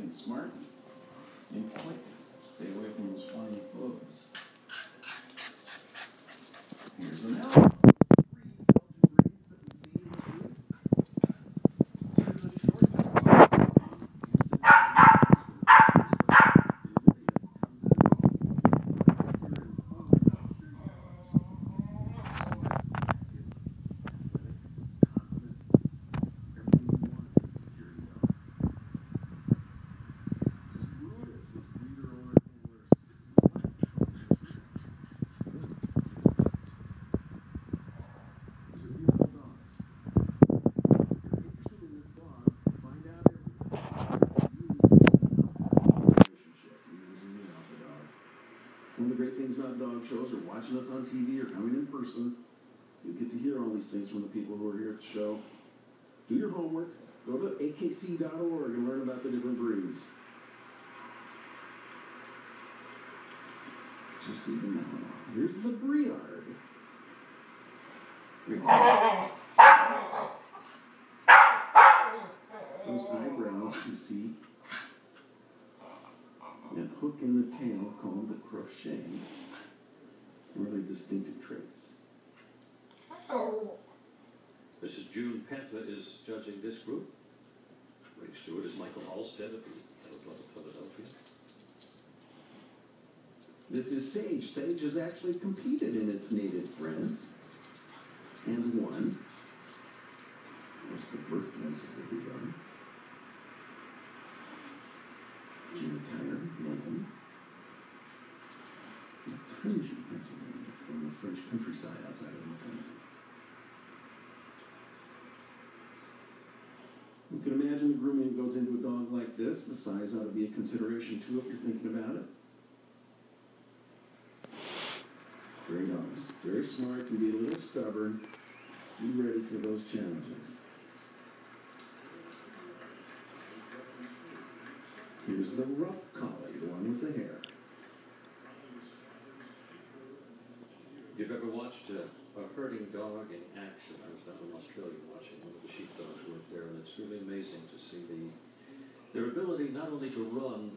and smart and quick. Stay away from those flying hooves. Here's an L. One of the great things about dog shows or watching us on TV or coming in person, you get to hear all these things from the people who are here at the show. Do your homework. Go to akc.org and learn about the different breeds. See the Malinois. Here's the Briard. Those eyebrows you see. And hook in the tail called the crochet. Really distinctive traits. Oh. Mrs. June Penta is judging this group. Ray Stewart is Michael Halstead of the of Philadelphia. This is Sage. Sage has actually competed in its native France and won. Was the birthplace of the Briard. Jim Kyer, London. Macungie, Pennsylvania, from the French countryside outside of Macungie. You can imagine the grooming goes into a dog like this. The size ought to be a consideration too if you're thinking about it. Very dogs. Very smart, can be a little stubborn. Be ready for those challenges. Here's the rough collie, the one with the hair. You've ever watched a, a herding dog in action, I was down in Australia watching one of the sheepdogs work there, and it's really amazing to see the their ability not only to run